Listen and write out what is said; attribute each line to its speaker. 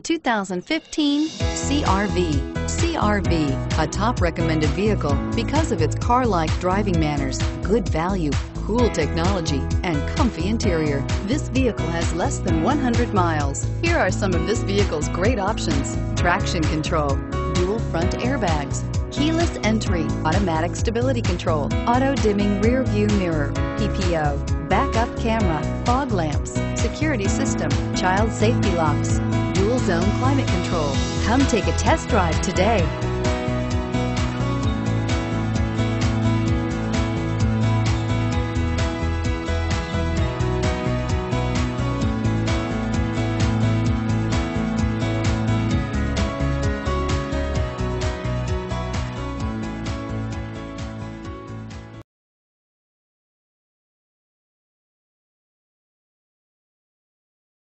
Speaker 1: 2015 CRV. CRV, a top recommended vehicle because of its car-like driving manners, good value, cool technology, and comfy interior. This vehicle has less than 100 miles. Here are some of this vehicle's great options. Traction control, dual front airbags, keyless entry, automatic stability control, auto dimming rear view mirror, PPO, backup camera, fog lamps, security system, child safety locks, zone climate control. Come take a test drive today.